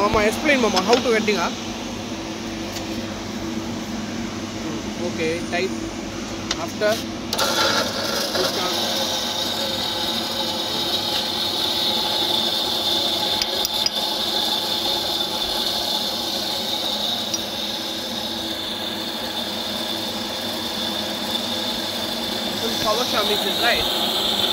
mama explain mama how to get wedding ah okay type. After power shamish is right?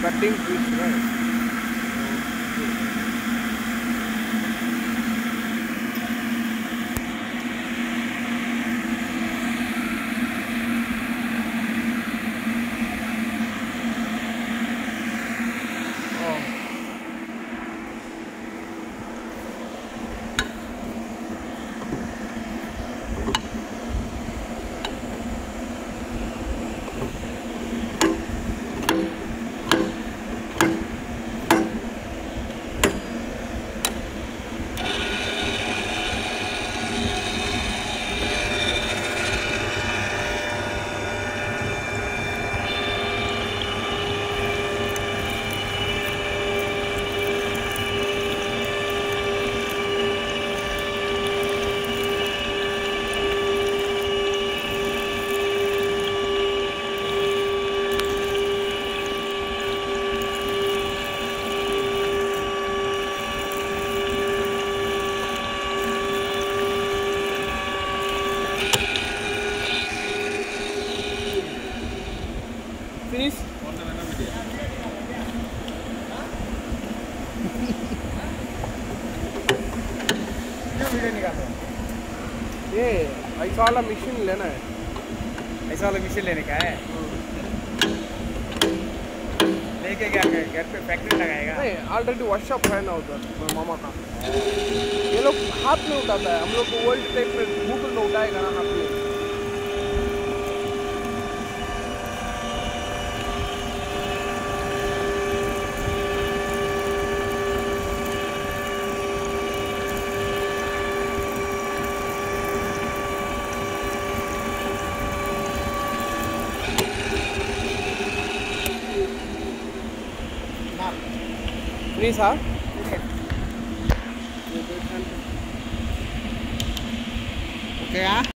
Mas tem isso, né? Finish? ये ऐसा वाला machine लेना है। ऐसा वाला मशीन लेने का है? लेके क्या घर पे फैक्ट्री लगाएगा। नहीं ऑलरेडी वर्कशॉप है ना उधर मामा का। ये लोग हाथ में उठाता है। हम लोग को वर्ल्ड टाइप में गूगल में उठाएगा ना हाथ में। Please, huh? Okay. Ah.